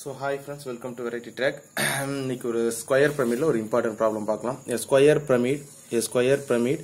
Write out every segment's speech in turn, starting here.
So hi friends welcome to variety track இன்னைக்கு ஒரு square பிரமிடில் ஒரு இம்பார்ட்டன்ட் ப்ராப்ளம் பார்க்கலாம். A square pyramid a square pyramid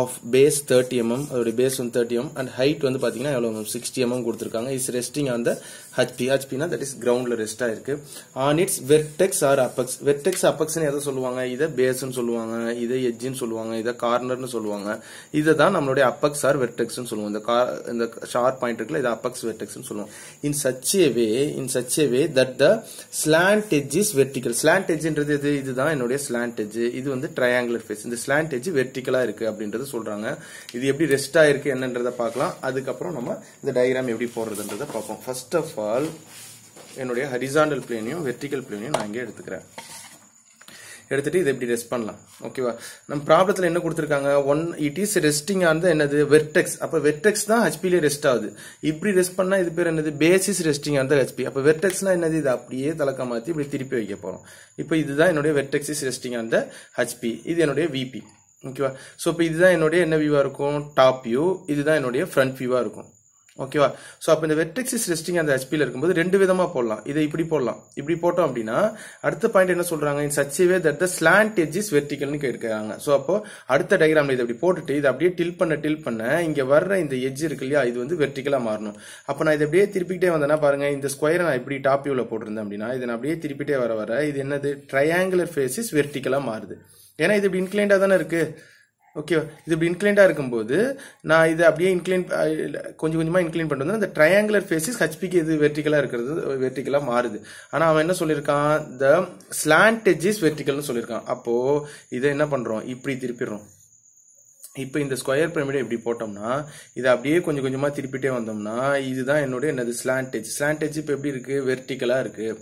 of base thirty mm அதோடைய base வந்து தேர்ட்டி எம் அண்ட் ஹைட் வந்து பார்த்தீங்கன்னா எவ்வளோ சிக்ஸ்டி எம்எம் கொடுத்துருக்காங்க. Is resting on the HP ஹச்பினா that is கிரவுண்டில் ரெஸ்ட் ஆயிருக்கு on its vertex or apex vertex அப்பக்ஸ்னு எதை சொல்லுவாங்க? இதை பேஸ்ன்னு சொல்லுவாங்க இதை எஜ்ஜின்னு சொல்லுவாங்க இதை கார்னர்னு சொல்லுவாங்க. இதை தான் நம்மளுடைய அப்பக்ஸ் ஆர் வெர்டெக்ஸ்னு சொல்லுவோம். இந்த கா- இந்த ஷார்ப் பாயிண்ட் இருக்குல்ல இது அப்பக்ஸ் வெர்டெக்ஸ்னு சொல்லுவோம். In such a way in such a way that the slant edge is vertical slant எட்ஜ்ன்றது இது இதுதான் என்னுடைய ஸ்லாண்ட் எட்ஜ் இது வந்து ட்ரையாங்குலர் ஃபேஸ் இந்த ஸ்லாண்ட் எட்ஜ் வெர்டிகலா இருக்கு அப்படின்றது சொல்றாங்க. இது எப்படி ரெஸ்ட் ஆயிருக்கு என்னன்றதை பார்க்கலாம். அதுக்கப்புறம் நம்ம இந்த டயக்ராம் எப்படி போடுறதுன்றதை பார்ப்போம். ஃபர்ஸ்ட் ஆஃப் ஆல் என்னுடைய ஹரிசாண்டல் பிளேனையும் வெர்டிக்கல் பிளேனையும் நான் இங்கே எடுத்துக்கிறேன். எடுத்துட்டு இதை இப்படி ரெஸ்ட் பண்ணலாம். ஓகேவா நம்ம ப்ராப்ளத்தில் என்ன கொடுத்துருக்காங்க? ஒன் இட் இஸ் ரெஸ்டிங் ஆனது என்னது? வெர்டெக்ஸ் அப்போ வெர்டெக்ஸ் தான் ஹெச்பிலே ரெஸ்ட் ஆகுது. இப்படி ரெஸ்ட் பண்ணால் இது பேர் என்னது? பேசிஸ் ரெஸ்டிங் ஆனது ஹெச்பி அப்போ வெர்டெக்ஸ்னா என்னது? இது அப்படியே தலக்க மாற்றி இப்படி திருப்பி வைக்க போகிறோம் இப்போ இதுதான் என்னுடைய வெர்டெக்ஸிஸ் ரெஸ்டிங் ஆனது ஹெச்பி இது என்னுடைய விபி ஓகேவா ஸோ இப்போ இதுதான் என்னுடைய என்ன வியூவாக இருக்கும்? டாப் வியூ இதுதான் என்னுடைய ஃப்ரண்ட் வியூவாக இருக்கும். ஓகேவா? ஸோ அப்போ இந்த வெர்டெக்ஸிஸ் ரெஸ்டிங் அந்த ஹெச்பியில் இருக்கும்போது ரெண்டு விதமாக போடலாம். இதை இப்படி போடலாம். இப்படி போட்டோம் அப்படின்னா அடுத்த பாயிண்ட் என்ன சொல்றாங்க? In such way that the slant edges is வெர்டிகல்னு கேட்கிறாங்க ஸோ அப்போ அடுத்த டயக்ராம்ல இதை இப்படி போட்டுட்டு இதை அப்படியே டில் பண்ண டில் பண்ண இங்கே வர்ற இந்த எஜ் இருக்கு இல்லையா இது வந்து வெர்டிக்கலாக மாறணும். அப்போ நான் இதை அப்படியே திருப்பிக்கிட்டே வந்தேன்னா பாருங்க இந்த ஸ்கொயரை நான் இப்படி டாப் வியூவில் போட்டிருந்தேன் அப்படின்னா இதை நான் அப்படியே திருப்பிட்டே வர வர இது என்னது? ட்ரையாங்குலர் ஃபேஸிஸ் வெர்டிக்கலாக மாறுது. ஏன்னா இது இப்படி இன்க்ளைண்டாக தானே இருக்குது ஓகே இது இப்படி இன்க்ளைண்டாக இருக்கும்போது நான் இதை அப்படியே இன்க்ளைன் கொஞ்சம் கொஞ்சமாக இன்க்ளைன் பண்ணுறது அந்த ட்ரையாங்குலர் ஃபேஸஸ் ஹச்பிக்கு இது வெர்டிக்கலாக இருக்கிறது வெர்டிக்கலாக மாறுது. ஆனால் அவன் என்ன சொல்லியிருக்கான்? த ஸ்லாண்ட் எட்ஜ் வெர்டிகல்னு சொல்லியிருக்கான். அப்போது இதை என்ன பண்ணுறோம் இப்படி திருப்பிடுறோம். இப்போ இந்த ஸ்கொயர் பிரமிடை இப்படி போட்டோம்னா இதை அப்படியே கொஞ்சம் கொஞ்சமாக திருப்பிட்டே வந்தோம்னா இதுதான் என்னுடைய என்னது ஸ்லாண்டேஜ் ஸ்லாண்டேஜ் இப்போ எப்படி இருக்குது வெர்டிக்கலாக இருக்குது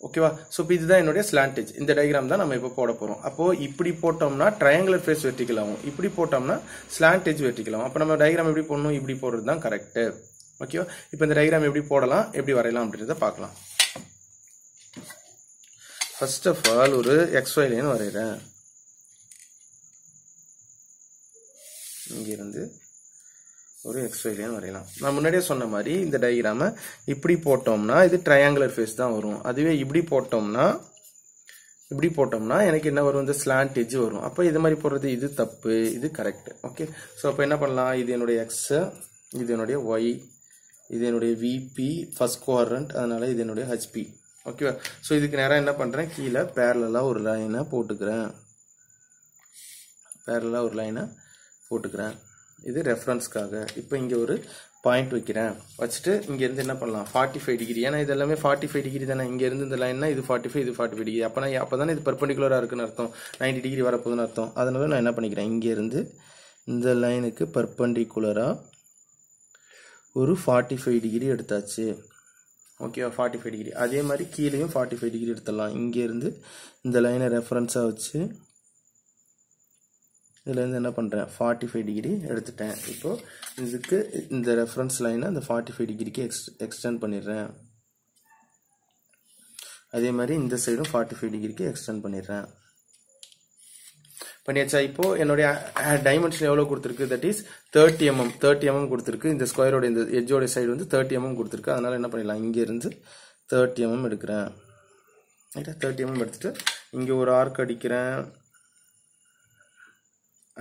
ஓகேவா ஸோ இப்போ இதுதான் என்னுடைய ஸ்லாண்டேஜ் இந்த டயக்ராம் தான் நம்ம இப்போ போட போகிறோம் அப்போ இப்படி போட்டோம்னா ட்ரையாங்குலர் ஃபேஸ் வெர்டிகல் ஆகும். இப்படி போட்டோம்னா ஸ்லாண்டேஜ் வெர்டிகல் ஆகும். அப்போ நம்ம டயக்ராம் எப்படி போடணும்? இப்படி போடுறது தான் கரெக்டு ஓகேவா இப்போ இந்த டயக்ராம் எப்படி போடலாம்? எப்படி வரையலாம்? அப்படின்றத பார்க்கலாம். ஃபர்ஸ்ட் ஆஃப் ஆல் ஒரு எக்ஸ்ஒய் லைன் வரைகிறேன் இங்கிருந்து ஒரு எக்ஸ்ஒய் லைன் வரையலாம். நான் முன்னாடியே சொன்ன மாதிரி இந்த டயக்ராமை இப்படி போட்டோம்னா இது ட்ரையாங்குலர் ஃபேஸ் தான் வரும். அதுவே இப்படி போட்டோம்னா இப்படி போட்டோம்னா எனக்கு என்ன வரும்? இந்த ஸ்லாண்ட் எட்ஜ் வரும். அப்போ இது மாதிரி போடுறது இது தப்பு இது கரெக்ட் ஓகே ஸோ அப்போ என்ன பண்ணலாம்? இது என்னுடைய எக்ஸு இது என்னுடைய ஒய் இது என்னுடைய விபி ஃபர்ஸ்ட் குவாரண்ட் அதனால இது என்னுடைய ஹெச்பி ஓகேவா ஸோ இதுக்கு நேராக என்ன பண்ணுறேன் கீழே பேரலாக ஒரு லைனை போட்டுக்கிறேன். பேரலாக ஒரு லைனை போட்டுக்கிறேன். இது ரெஃபரன்ஸ்க்காக இப்போ இங்கே ஒரு பாயிண்ட் வைக்கிறேன். வச்சுட்டு இங்கேருந்து என்ன பண்ணலாம்? ஃபார்ட்டி ஃபைவ் டிகிரி ஏன்னா இது எல்லாமே ஃபார்ட்டி ஃபைவ் டிகிரி தானே இங்கேருந்து இந்த லைன்னா இது ஃபார்ட்டி ஃபைவ் இது ஃபார்ட்டி ஃபைவ் டிகிரி அப்போனா அப்போ தானே இது பர்பண்டிகுலராக இருக்குன்னு அர்த்தம். நைன்டி டிகிரி வரப்போகுதுன்னு அர்த்தம். அதனால நான் என்ன பண்ணிக்கிறேன்? இங்கேருந்து இந்த லைனுக்கு பர்பண்டிகுலராக ஒரு ஃபார்ட்டி ஃபைவ் டிகிரி எடுத்தாச்சு. ஓகேவா ஃபார்ட்டி ஃபைவ் டிகிரி அதே மாதிரி கீழேயும் ஃபார்ட்டி ஃபைவ் டிகிரி எடுத்துடலாம் இங்கேருந்து இந்த லைனை ரெஃபரன்ஸாக வச்சு இதுலேருந்து என்ன பண்ணுறேன் ஃபார்ட்டி ஃபைவ் டிகிரி எடுத்துட்டேன். இப்போது இதுக்கு இந்த ரெஃபரன்ஸ் லைனை அந்த ஃபார்ட்டி ஃபைவ் டிகிரிக்கு எக்ஸ் எக்ஸ்டெண்ட் பண்ணிடுறேன். அதே மாதிரி இந்த சைடும் ஃபார்ட்டி ஃபைவ் டிகிரிக்கு எக்ஸ்டெண்ட் பண்ணிடுறேன். பண்ணியாச்சா? இப்போ என்னுடைய டைமென்ஷன் எவ்வளோ கொடுத்துருக்கு? That is thirty MM thirty MM கொடுத்துருக்கு. இந்த ஸ்கொயரோட இந்த எட்ஜோட சைடு வந்து தேர்ட்டி எம்எம் கொடுத்துருக்கு. அதனால் என்ன பண்ணிடலாம்? இங்கேருந்து தேர்ட்டி எம்எம் எடுக்கிறேன். ரைட்டா தேர்ட்டி எம்எம் எடுத்துகிட்டு இங்கே ஒரு ஆர்க் அடிக்கிறேன்.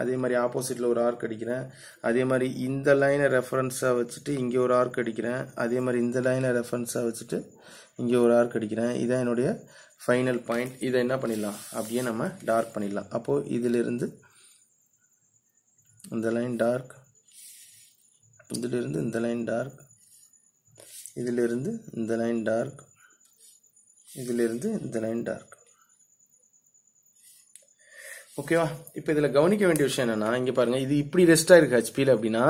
அதே மாதிரி ஆப்போசிட்டில் ஒரு ஆர்க் அடிக்கிறேன். அதே மாதிரி இந்த லைனை ரெஃபரன்ஸாக வச்சுட்டு இங்கே ஒரு ஆர்க் அடிக்கிறேன். அதே மாதிரி இந்த லைனை ரெஃபரன்ஸாக வச்சுட்டு இங்கே ஒரு ஆர்க் அடிக்கிறேன். இதான் என்னுடைய ஃபைனல் பாயிண்ட் இதை என்ன பண்ணிடலாம்? அப்படியே நம்ம டார்க் பண்ணிடலாம். அப்போது இதிலிருந்து இந்த லைன் டார்க் இதிலிருந்து இந்த லைன் டார்க் இதிலிருந்து இந்த லைன் டார்க் இதிலிருந்து இந்த லைன் டார்க் ஓகேவா? இப்போ இதில் கவனிக்க வேண்டிய விஷயம் என்னன்னா இங்கே பாருங்க இது இப்படி ரெஸ்டாக இருக்கு ஹெச்பியில் அப்படின்னா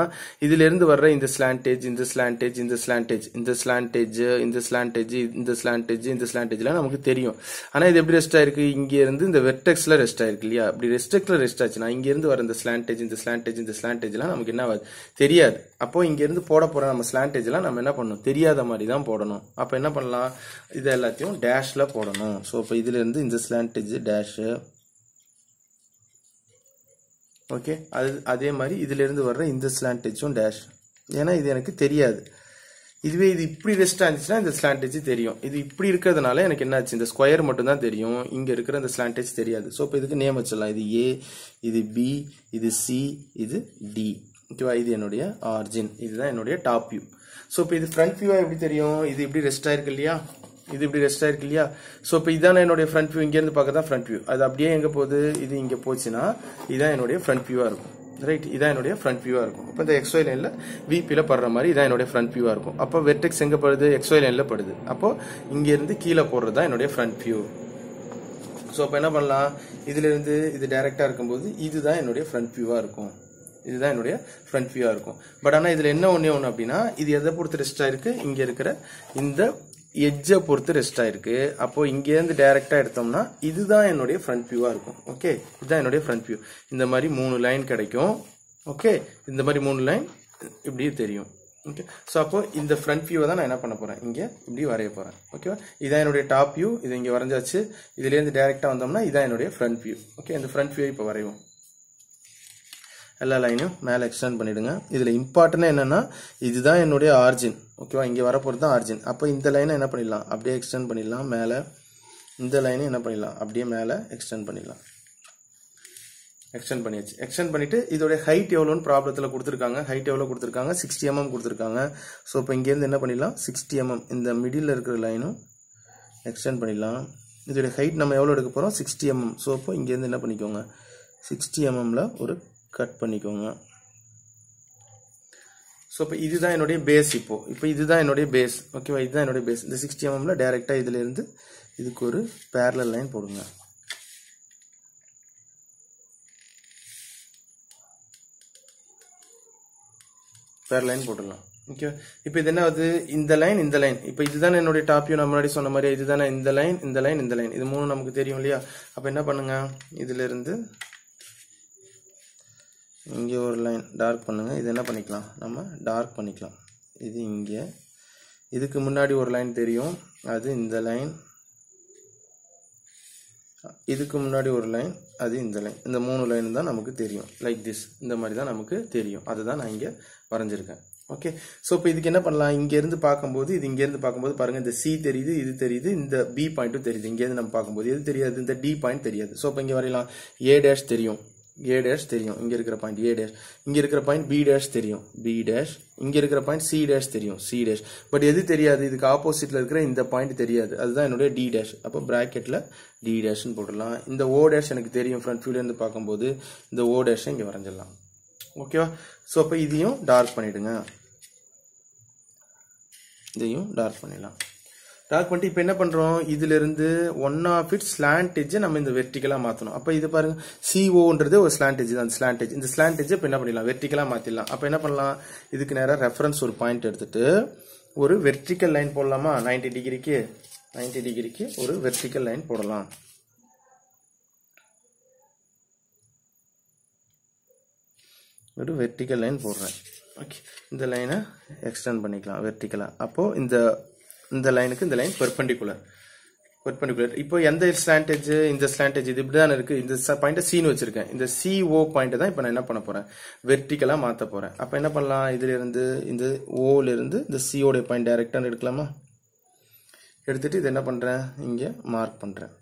இதிலிருந்து வர்ற இந்த ஸ்லாண்டேஜ் இந்த ஸ்லாண்டேஜ் இந்த ஸ்லாண்டேஜ் இந்த ஸ்லாண்டேஜ் இந்த ஸ்லாண்டேஜ் இந்த ஸ்லாண்டேஜ் இந்த ஸ்லாண்டேஜ்லாம் நமக்கு தெரியும். ஆனால் இது எப்படி ரெஸ்ட் ஆயிருக்கு? இங்கேருந்து இந்த வெர்டெக்ஸில் ரெஸ்ட் ஆயிருக்கு இல்லையா? அப்படி ரெஸ்டெக்ஸில் ரெஸ்ட் ஆச்சுன்னா இங்கேருந்து வர இந்த ஸ்லாண்டேஜ் இந்த ஸ்லாண்டேஜ் இந்த ஸ்லாண்டேஜ்லாம் நமக்கு என்ன ஆகாது? தெரியாது. அப்போ இங்கேருந்து போட போகிற நம்ம ஸ்லாண்டேஜ்லாம் நம்ம என்ன பண்ணணும்? தெரியாத மாதிரி தான் போடணும். அப்போ என்ன பண்ணலாம்? இது எல்லாத்தையும் டேஷ்ல போடணும். ஸோ இப்போ இதுலேருந்து இந்த ஸ்லாண்டேஜ் டேஷு ஓகே அது அதே மாதிரி இதிலிருந்து வர்ற இந்த ஸ்லாண்டேஜும் டேஷ் ஏன்னா இது எனக்கு தெரியாது. இதுவே இது இப்படி ரெஸ்டாக இருந்துச்சுன்னா இந்த ஸ்லாண்டேஜ் தெரியும். இது இப்படி இருக்கிறதுனால எனக்கு என்ன ஆச்சு இந்த ஸ்கொயர் மட்டும் தான் தெரியும். இங்கே இருக்கிற இந்த ஸ்லாண்டேஜ் தெரியாது. ஸோ இப்போ இதுக்கு நேம் வச்சிடலாம். இது ஏ இது பி இது சி இது டி ஓகேவா இது என்னுடைய ஆர்ஜின் இதுதான் என்னுடைய டாப் வியூ ஸோ இப்போ இது ஃப்ரண்ட் வியூவா எப்படி தெரியும்? இது இப்படி ரெஸ்ட் ஆயிருக்கு இல்லையா? இது இப்படி ரெஸ்ட் ஆயிருக்கு இல்லையா? ஸோ இப்போ இதான் என்னுடைய ஃப்ரண்ட் வியூ இங்கேருந்து பார்க்க தான் ஃப்ரண்ட் வியூ அது அப்படியே எங்கே போகுது? இது இங்கே போச்சுன்னா இதான் என்னுடைய ஃப்ரண்ட் வியூவாக இருக்கும். ரைட் இதான் என்னுடைய ஃப்ரண்ட் வியூவாக இருக்கும். இப்போ இந்த எக்ஸ்ஒய் லைனில் விபியில் படுற மாதிரி இதான் என்னுடைய ஃப்ரண்ட் வியூவாக இருக்கும். அப்போ வெர்டெக்ஸ் எங்கே படுது? எக்ஸ்ஒய் லைனில் படுது. அப்போ இங்கேருந்து கீழே போடுறது தான் என்னுடைய ஃப்ரண்ட் வியூ ஸோ அப்போ என்ன பண்ணலாம்? இதுலேருந்து இது டைரெக்டாக இருக்கும்போது இதுதான் என்னுடைய ஃப்ரண்ட் வியூவாக இருக்கும். இதுதான் என்னுடைய ஃப்ரண்ட் வியூவாக இருக்கும். பட் ஆனால் இதில் என்ன ஒன்றே ஒன்று அப்படின்னா இது எதை பொறுத்து ரெஸ்ட் ஆயிருக்கு இங்கே இருக்கிற இந்த எட்ஜை பொறுத்து ரெஸ்ட் ஆயிருக்கு. அப்போ இங்கேருந்து டைரக்டா எடுத்தோம்னா இதுதான் என்னுடைய ஃப்ரண்ட் வியூவாக இருக்கும். ஓகே இதுதான் என்னுடைய ஃப்ரண்ட் வியூ இந்த மாதிரி மூணு லைன் கிடைக்கும். ஓகே இந்த மாதிரி மூணு லைன் இப்படியே தெரியும். ஓகே ஸோ அப்போ இந்த ஃப்ரண்ட் வியூவை தான் நான் என்ன பண்ண போகிறேன் இங்கே இப்படி வரைய போகிறேன் ஓகேவா இதான் என்னுடைய டாப் வியூ இது இங்கே வரைஞ்சாச்சு. இதுலேருந்து டேரெக்டாக வந்தோம்னா இதான் என்னுடைய ஃப்ரண்ட் வியூ ஓகே இந்த ஃப்ரண்ட் வியூ இப்போ வரைவோம். எல்லா லைனும் மேலே எக்ஸ்டெண்ட் பண்ணிவிடுங்க இதில் இம்பார்ட்டன்ட் என்னென்னா இதுதான் என்னுடைய ஆர்ஜின் ஓகேவா இங்கே வரப்போகிறது தான் ஆர்ஜின் அப்போ இந்த லைனை என்ன பண்ணிடலாம்? அப்படியே எக்ஸ்டெண்ட் பண்ணிடலாம். மேலே இந்த லைனை என்ன பண்ணிடலாம்? அப்படியே மேலே எக்ஸ்டெண்ட் பண்ணிடலாம். எக்ஸ்டெண்ட் பண்ணியாச்சு. எக்ஸ்டெண்ட் பண்ணிட்டு இதோட ஹைட் எவ்வளோன்னு ப்ராப்ளத்தில் கொடுத்துருக்காங்க. ஹைட் எவ்வளோ கொடுத்துருக்காங்க? சிக்ஸ்டி எம்எம் mm கொடுத்துருக்காங்க. ஸோ இப்போ இங்கேருந்து என்ன பண்ணிடலாம்? Sixty mm mm. இந்த மிடில் இருக்கிற லைனும் எக்ஸ்டெண்ட் பண்ணிடலாம். இதோடைய ஹைட் நம்ம எவ்வளோ எடுக்க போகிறோம் சிக்ஸ்டி எம்எம் mm. ஸோ அப்போ இங்கேருந்து என்ன பண்ணிக்கோங்க? சிக்ஸ்டி எம்எம்மில் ஒரு கட் பண்ணிக்கோங்க. ஸோ இப்போ இதுதான் என்னுடைய பேஸ் இப்போ. இப்போ இதுதான் என்னுடைய பேஸ் ஓகேவா இதுதான் என்னுடைய பேஸ் இந்த சிக்ஸ்டி எம்எம்ல டேரெக்டாக இதுலேருந்து இதுக்கு ஒரு பேரலல் லைன் போடுங்க. பேர் லைன் போட்டுடலாம். ஓகே இப்போ இது என்ன ஆகுது இந்த லைன் இந்த லைன் இப்போ இதுதானே என்னுடைய டாப் நான் முன்னாடி சொன்ன மாதிரி இதுதானே? இந்த லைன் இந்த லைன் இந்த லைன் இது மூணு நமக்கு தெரியும் இல்லையா? அப்போ என்ன பண்ணுங்க? இதுலேருந்து இங்கே ஒரு லைன் டார்க் பண்ணுங்கள் இது என்ன பண்ணிக்கலாம்? நம்ம டார்க் பண்ணிக்கலாம். இது இங்கே. இதுக்கு முன்னாடி ஒரு லைன் தெரியும். அது இந்த லைன் இதுக்கு முன்னாடி ஒரு லைன் அது இந்த லைன் இந்த மூணு லைன் தான் நமக்கு தெரியும். லைக் திஸ் இந்த மாதிரி தான் நமக்கு தெரியும். அதுதான் நான் இங்கே வரைஞ்சிருக்கேன். ஓகே ஸோ இப்போ இதுக்கு என்ன பண்ணலாம்? இங்கேருந்து பார்க்கும்போது இது இங்கேருந்து பார்க்கும்போது பாருங்கள் இந்த சி தெரியுது இது தெரியுது இந்த பி பாயிண்ட்டும் தெரியுது. இங்கேருந்து நம்ம பார்க்கும்போது எது தெரியாது? இந்த டி பாயிண்ட் தெரியாது. ஸோ இப்போ இங்கே வரையலாம். ஏ டேஷ் தெரியும். ஏ டேஷ் தெரியும். இங்கே இருக்கிற பாயிண்ட் ஏ டேஷ் இங்கே இருக்கிற பாயிண்ட் பி டேஷ் தெரியும். பி டேஷ் இங்கே இருக்கிற பாயிண்ட் சி டேஷ் தெரியும். சி டேஷ் பட் எது தெரியாது? இதுக்கு ஆப்போசிட்டில் இருக்கிற இந்த பாயிண்ட் தெரியாது. அதுதான் என்னுடைய டி டேஷ் அப்போ ப்ராக்கெட்டில் டி டேஷ்னு போட்டுடலாம். இந்த ஓ டேஷ் எனக்கு தெரியும் ஃப்ரண்ட் வியூலேருந்து பார்க்கும்போது. இந்த ஓ டேஷை இங்கே வரைஞ்சிடலாம். ஓகேவா ஸோ அப்போ இதையும் டார்க் பண்ணிவிடுங்க இதையும் டார்க் பண்ணிடலாம். டார்க் பண்ணிட்டு இப்போ என்ன பண்ணுறோம் இதிலிருந்து ஒன் ஆஃப் இட் ஸ்லாண்டேஜை நம்ம இந்த வெர்டிக்கலாக மாற்றணும் அப்போ இது பாருங்க சிஓன்றது ஒரு ஸ்லாண்டேஜ் தான் ஸ்லாண்டேஜ் இந்த ஸ்லாண்டேஜ் இப்போ என்ன பண்ணிடலாம்? வெர்டிக்கலாக மாற்றிடலாம் அப்போ என்ன பண்ணலாம்? இதுக்கு நேராக ரெஃபரன்ஸ் ஒரு பாயிண்ட் எடுத்துட்டு ஒரு வெர்டிக்கல் லைன் போடலாமா? நைன்டி டிகிரிக்கு நைன்டி டிகிரிக்கு ஒரு வெர்டிக்கல் லைன் போடலாம். ஒரு வெர்டிக்கல் லைன் போடுறேன். ஓகே இந்த லைனை எக்ஸ்டெண்ட் பண்ணிக்கலாம் வெர்டிக்கலாக அப்போது இந்த இந்த லைனுக்கு இந்த லைன் பெர்பெண்டிகுலர் பெர்பெண்டிகுலர் இப்போ எந்த ஸ்லாண்டேஜ் இந்த ஸ்லாண்டேஜ் இது இப்படி தான் இருக்குது இந்த பாயிண்ட்டை சீன் வச்சிருக்கேன். இந்த சிஓ பாயிண்ட்டை தான் இப்போ நான் என்ன பண்ண போகிறேன் வெர்டிக்கலாக மாற்ற போகிறேன் அப்போ என்ன பண்ணலாம்? இதிலிருந்து இந்த ஓலேருந்து இந்த சிஓடைய பாயிண்ட் டைரெக்டாக எடுக்கலாமா? எடுத்துட்டு இது என்ன பண்ணுறேன் இங்கே மார்க் பண்ணுறேன்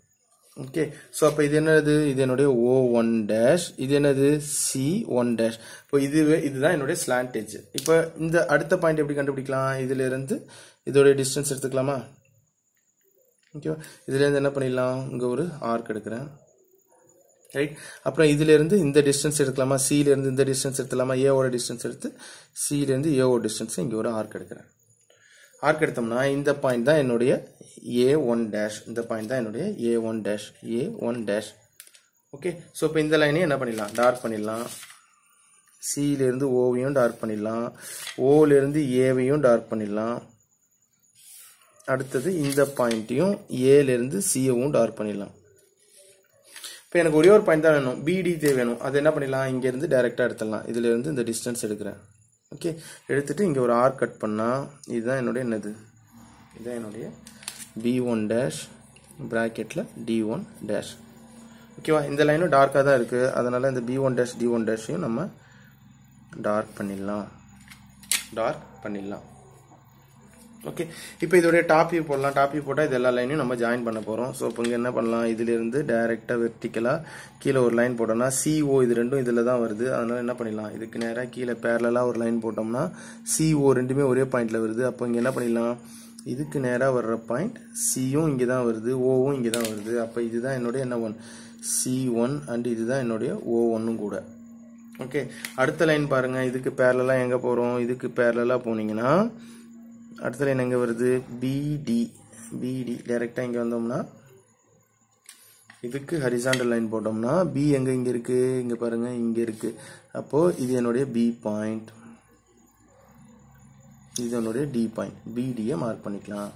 ஓகே ஸோ அப்போ இது என்னது? இது என்னுடைய ஓ ஒன் டேஷ் இது என்னது? சி ஒன் டேஷ் இப்போ இதுவே இதுதான் என்னுடைய ஸ்லாண்டேஜ் இப்போ இந்த அடுத்த பாயிண்ட் எப்படி கண்டுபிடிக்கலாம்? இதுல இருந்து இதோடைய டிஸ்டன்ஸ் எடுத்துக்கலாமா? ஓகேவா இதுலேருந்து என்ன பண்ணிடலாம்? இங்கே ஒரு ஆர்க் எடுக்கிறேன். ரைட் அப்புறம் இதுலேருந்து இந்த டிஸ்டன்ஸ் எடுக்கலாமா? சியிலேருந்து இந்த டிஸ்டன்ஸ் எடுத்துலாமா ஏவோட டிஸ்டன்ஸ் எடுத்து சியிலேருந்து ஏஓ டிஸ்டன்ஸ் இங்கே ஒரு ஆர்க் எடுக்கிறேன். ஆர்க் எடுத்தோம்னா இந்த பாயிண்ட் தான் என்னுடைய ஏ ஒன் டேஷ் இந்த பாயிண்ட் தான் என்னுடைய A one dash A one dash okay so இப்போ இந்த லைனையும் என்ன பண்ணிடலாம்? டார்க் பண்ணிடலாம். சியிலேருந்து ஓவையும் டார்க் பண்ணிடலாம். ஓலேருந்து ஏவையும் டார்க் பண்ணிடலாம். அடுத்தது இந்த பாயிண்ட்டையும் ஏலேருந்து சிஏவும் டார்க் பண்ணிடலாம். இப்போ எனக்கு ஒரே ஒரு பாயிண்ட் தான் வேணும். பிடி தேவை வேணும் அது என்ன பண்ணிடலாம்? இங்கேருந்து டைரெக்டாக எடுத்துடலாம். இதுலேருந்து இந்த டிஸ்டன்ஸ் எடுக்கிறேன். ஓகே எடுத்துகிட்டு இங்கே ஒரு ஆர் கட் பண்ணால் இதுதான் என்னுடைய என்னது? இதுதான் என்னுடைய பி ஒன் டேஷ் ப்ராக்கெட்டில் டி ஒன் டேஷ் ஓகேவா இந்த லைனும் டார்க்காக தான் இருக்குது அதனால் இந்த B one dash D one டேஷையும் நம்ம டார்க் பண்ணிடலாம். டார்க் பண்ணிடலாம். ஓகே இப்போ இதோடைய டாப் வியூ போடலாம். டாப் வியூ போட்டால் இது எல்லா லைனையும் நம்ம ஜாயின் பண்ண போகிறோம் ஸோ இப்போ இங்கே என்ன பண்ணலாம்? இதிலிருந்து டைரெக்டாக வெர்டிக்கலாக கீழே ஒரு லைன் போட்டோம்னா சிஓ இது ரெண்டும் இதில் தான் வருது. அதனால் என்ன பண்ணிடலாம்? இதுக்கு நேராக கீழே பேரலாக ஒரு லைன் போட்டோம்னா சிஓ ரெண்டுமே ஒரே பாயிண்டில் வருது. அப்போ இங்கே என்ன பண்ணிடலாம்? இதுக்கு நேராக வர்ற பாயிண்ட் சியும் இங்கே தான் வருது. ஓவும் இங்கே தான் வருது. அப்போ இதுதான் என்னுடைய என்ன ஒன் சி ஒன் அண்ட் இதுதான் என்னுடைய ஓ ஒன்னும் கூட. ஓகே அடுத்த லைன் பாருங்கள் இதுக்கு பேரலாக எங்கே போகிறோம் இதுக்கு பேரலாக போனீங்கன்னா அடுத்தது என்ன எங்கே வருது? பிடி பிடி டைரெக்டாக இங்கே வந்தோம்னா இதுக்கு ஹரிசாண்டல் லைன் போட்டோம்னா பி எங்கே இங்கே இருக்குது இங்கே பாருங்கள் இங்கே இருக்குது அப்போது இது என்னுடைய பி பாயிண்ட் இது என்னுடைய டி பாயிண்ட் பிடியை மார்க் பண்ணிக்கலாம்.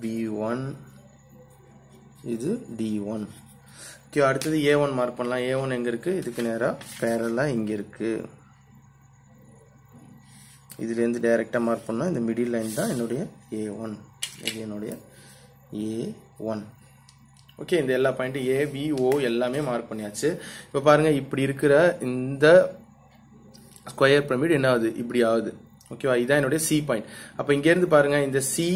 பி ஒன் இது டி ஒன் ஓகே அடுத்தது ஏ ஒன் மார்க் பண்ணலாம். ஏ ஒன் எங்கே இருக்குது இதுக்கு நேராக பேரலாக இங்கே இருக்குது இதுலேருந்து டைரெக்டாக மார்க் பண்ணால் இந்த மிடில் லைன் தான் என்னுடைய ஏ ஒன் இது என்னுடைய ஏ ஒன் ஓகே இந்த எல்லா பாயிண்ட்டும் ஏ பி ஓ எல்லாமே மார்க் பண்ணியாச்சு. இப்போ பாருங்கள் இப்படி இருக்கிற இந்த ஸ்கொயர் பிரமிட் என்ன ஆகுது இப்படி ஆகுது. ஓகேவா இதுதான் என்னுடைய சி பாயிண்ட் அப்போ இங்கேருந்து பாருங்கள் இந்த சி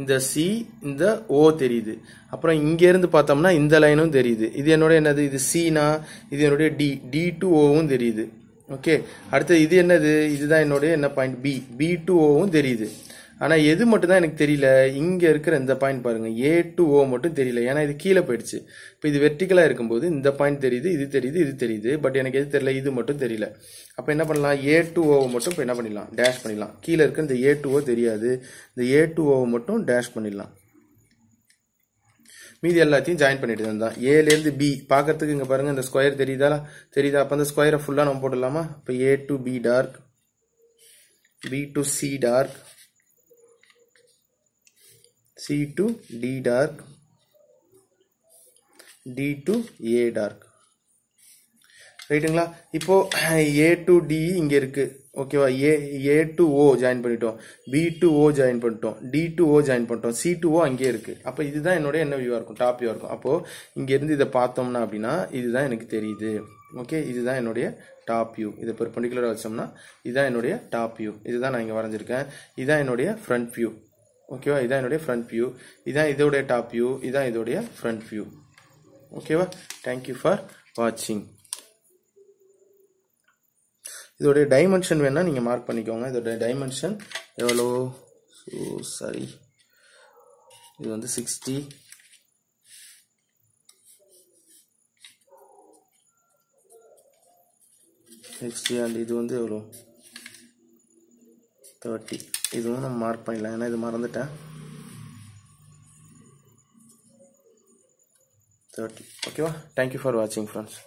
இந்த சி இந்த ஓ தெரியுது. அப்புறம் இங்கேருந்து பார்த்தோம்னா இந்த லைனும் தெரியுது. இது என்னோட என்னது? இது சினா இது என்னுடைய டி டி டு ஓவும் தெரியுது. ஓகே அடுத்து இது என்னது? இதுதான் என்னுடைய என்ன பாயிண்ட் பி பி டு ஓவும் தெரியுது. ஆனால் எது மட்டும் தான் எனக்கு தெரியல. இங்கே இருக்கிற இந்த பாயிண்ட் பாருங்கள் ஏ டு ஓ மட்டும் தெரியல. ஏன்னா இது கீழே போயிடுச்சு. இப்போ இது வெர்டிக்கலாக இருக்கும்போது இந்த பாயிண்ட் தெரியுது இது தெரியுது இது தெரியுது. பட் எனக்கு எது தெரியல? இது மட்டும் தெரியல. அப்போ என்ன பண்ணலாம்? ஏ டு ஓவை மட்டும் இப்போ என்ன பண்ணிடலாம்? டேஷ் பண்ணிடலாம். கீழே இருக்க இந்த ஏ டு ஓ தெரியாது. இந்த ஏ டு ஓவை மட்டும் டேஷ் பண்ணிடலாம். மீதி எல்லாத்தையும் ஜாயின் பண்ணிட்டு தான். ஏலேருந்து பி பார்க்கறதுக்கு இங்கே பாருங்கள் இந்த ஸ்கொயர் தெரியுதா? தெரியுதா? அப்போ அந்த ஸ்கொயரை ஃபுல்லாக நம்ம போட்டுடலாமா? இப்போ A to B dark B to C dark C to D dark D to A dark ரைட்டுங்களா இப்போ ஏ டு டி இங்கே இருக்குது ஓகேவா A A to O join பண்ணிட்டோம். பி டு ஓ ஜாயின் பண்ணிட்டோம். டி டு ஓ ஜாயின் பண்ணிட்டோம். C to O அங்கேயே இருக்கு. அப்போ இதுதான் என்னோட என்ன வியூவாக இருக்கும்? டாப் வியூவாக இருக்கும். அப்போ இங்கேருந்து இதை பார்த்தோம்னா அப்படின்னா இதுதான் எனக்கு தெரியுது. ஓகே இதுதான் என்னுடைய டாப் வியூ இதை பெர்பெண்டிகுலராக வச்சோம்னா இதுதான் என்னுடைய டாப் வியூ இதுதான் நான் இங்கே வரைஞ்சிருக்கேன். இதுதான் என்னுடைய ஃப்ரண்ட் வியூ ஓகேவா இதான் என்னுடைய ஃப்ரண்ட் வியூ இதான் இதோடைய டாப் வியூ இதான் இதோடைய ஃப்ரண்ட் வியூ ஓகேவா தேங்க்யூ ஃபார் வாட்சிங் இதோடைய டைமென்ஷன் வேணால் நீங்கள் மார்க் பண்ணிக்கோங்க. இதோடைய டைமென்ஷன் எவ்வளோ ஸோ சாரி இது வந்து சிக்ஸ்டி சிக்ஸ்டி அண்ட் இது வந்து எவ்வளோ தேர்ட்டி இதுவும் நம்ம மார்க் பண்ணிடலாம். ஏன்னா இது மறந்துட்டேன். தேர்ட்டி ஓகேவா தேங்க்யூ ஃபார் வாட்சிங் ஃப்ரெண்ட்ஸ்